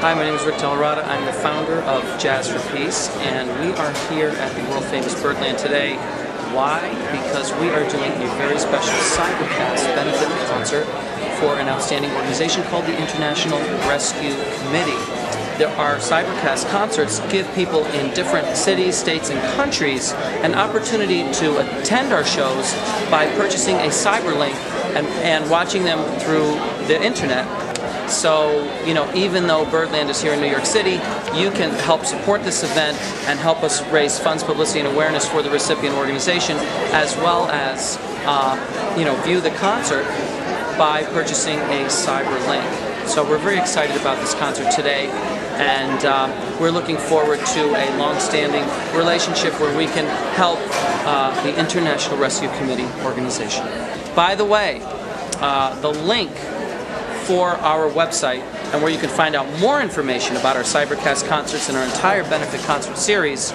Hi, my name is Rick DellaRatta. I'm the founder of Jazz for Peace, and we are here at the world famous Birdland today. Why? Because we are doing a very special Cybercast benefit concert for an outstanding organization called the International Rescue Committee. There are Cybercast concerts give people in different cities, states, and countries an opportunity to attend our shows by purchasing a cyberlink and, and watching them through the internet so, you know, even though Birdland is here in New York City, you can help support this event and help us raise funds, publicity, and awareness for the recipient organization, as well as, uh, you know, view the concert by purchasing a cyber link. So we're very excited about this concert today, and uh, we're looking forward to a long-standing relationship where we can help uh, the International Rescue Committee organization. By the way, uh, the link for our website and where you can find out more information about our Cybercast concerts and our entire benefit concert series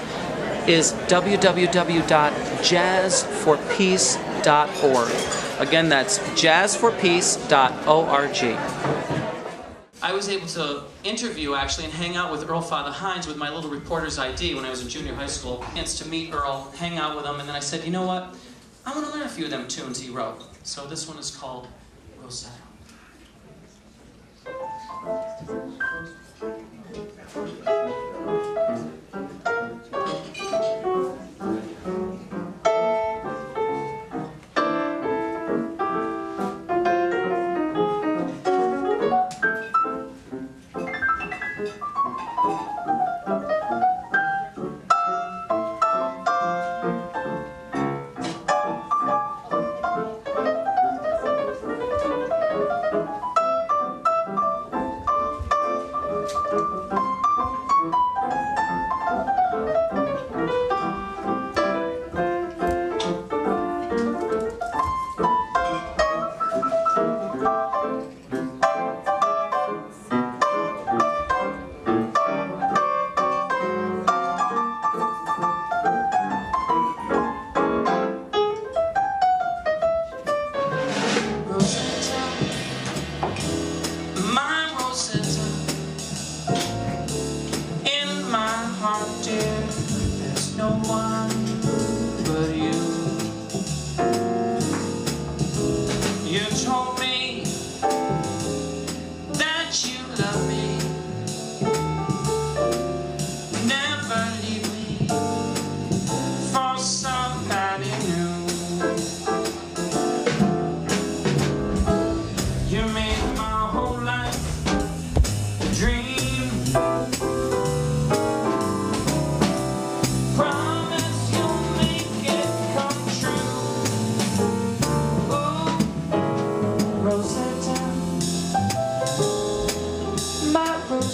is www.jazzforpeace.org. Again, that's jazzforpeace.org. I was able to interview actually and hang out with Earl Fatha Hines with my little reporter's ID when I was in junior high school. Chance to meet Earl, hang out with him, and then I said, you know what? I want to learn a few of them tunes he wrote. So this one is called Rosetta. Thank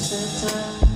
是他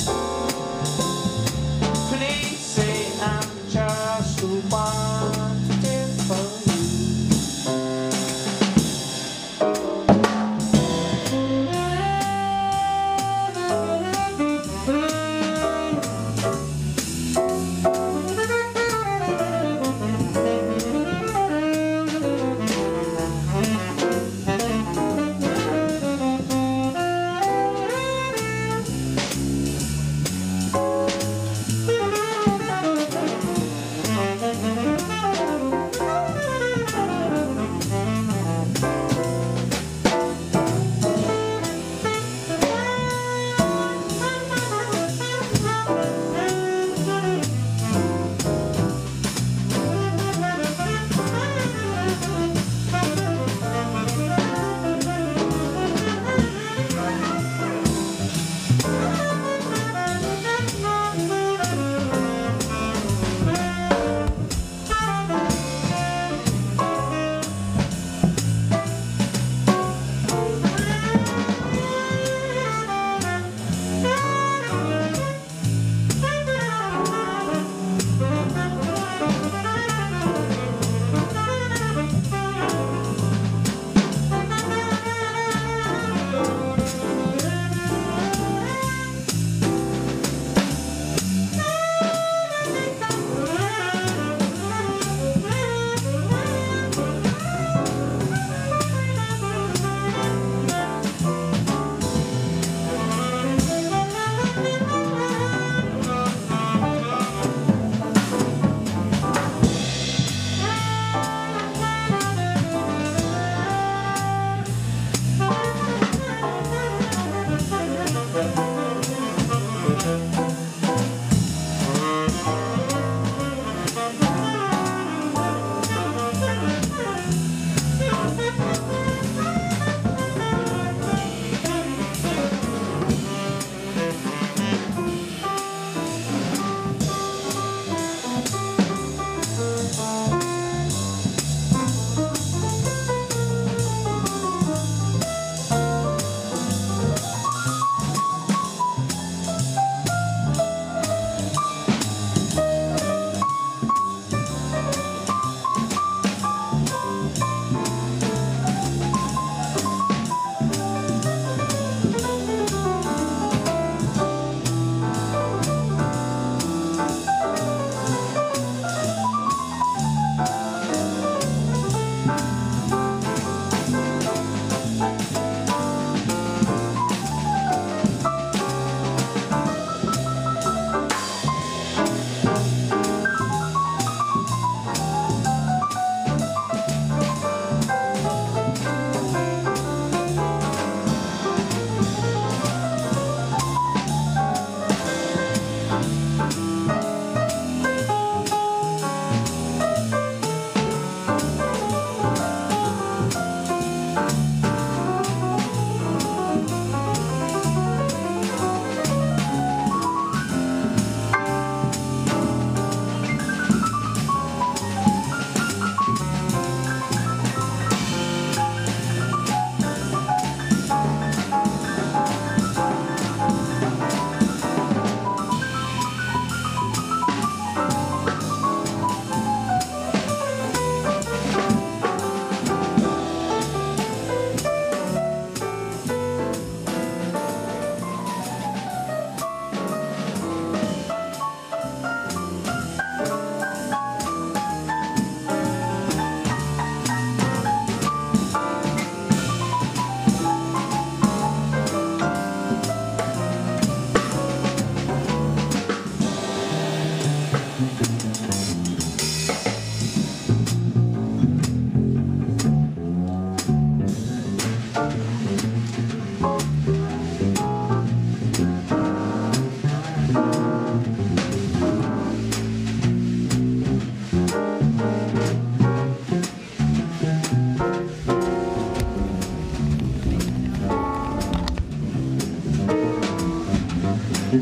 Thank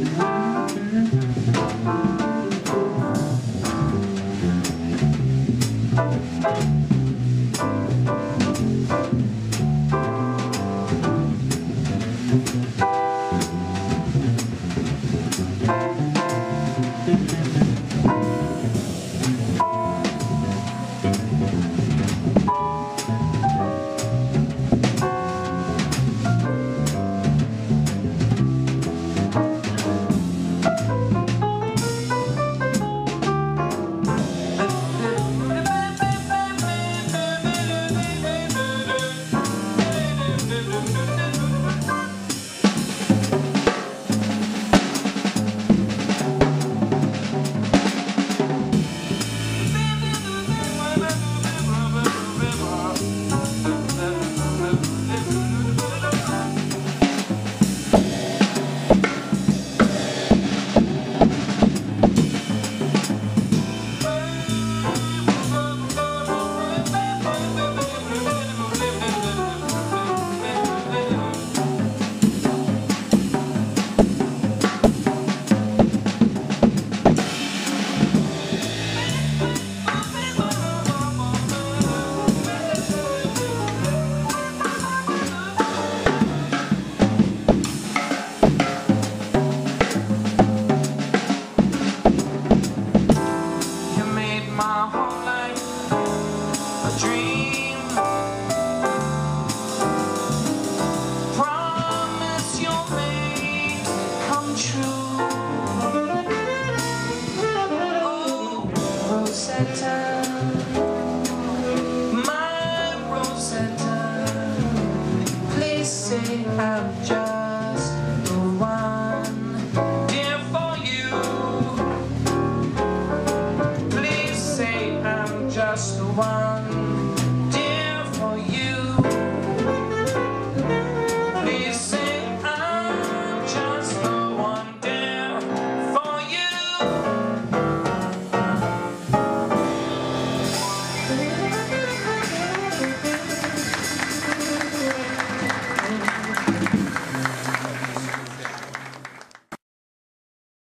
mm -hmm. you. Mm-hmm.